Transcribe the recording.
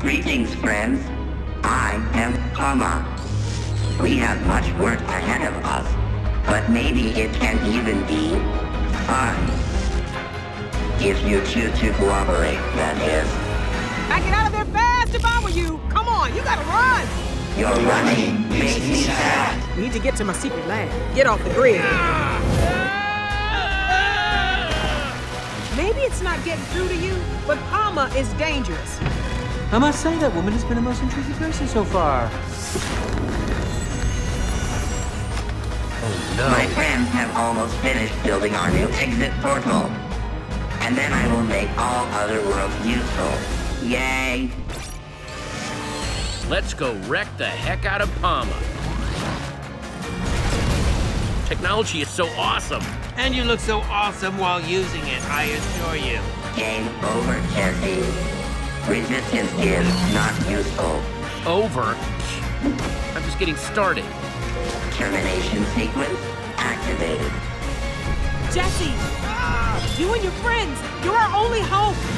Greetings, friends. I am Pama. We have much work ahead of us, but maybe it can even be fun. If you choose to cooperate, that is. I get out of there fast if I were you. Come on, you gotta run. Your running makes me sad. Need to get to my secret lab. Get off the grid. Maybe it's not getting through to you, but Pama is dangerous. I must say that woman has been the most intriguing person so far. Oh no. My friends have almost finished building our new exit portal. And then I will make all other worlds useful. Yay! Let's go wreck the heck out of Pama. Technology is so awesome. And you look so awesome while using it, I assure you. Game over, Jesse. Resistance is not useful. Over. I'm just getting started. Termination sequence activated. Jesse! You and your friends, you're our only hope.